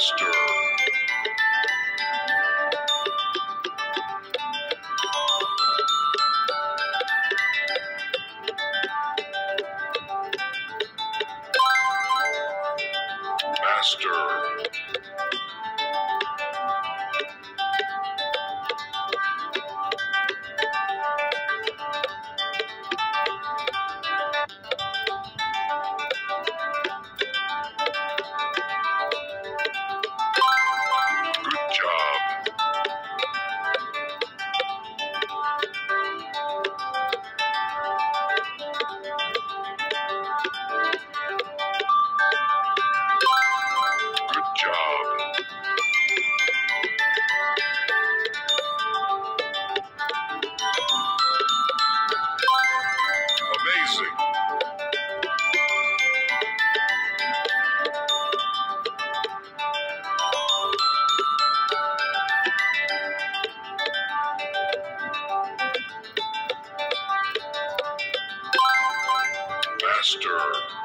Master. Master. Master.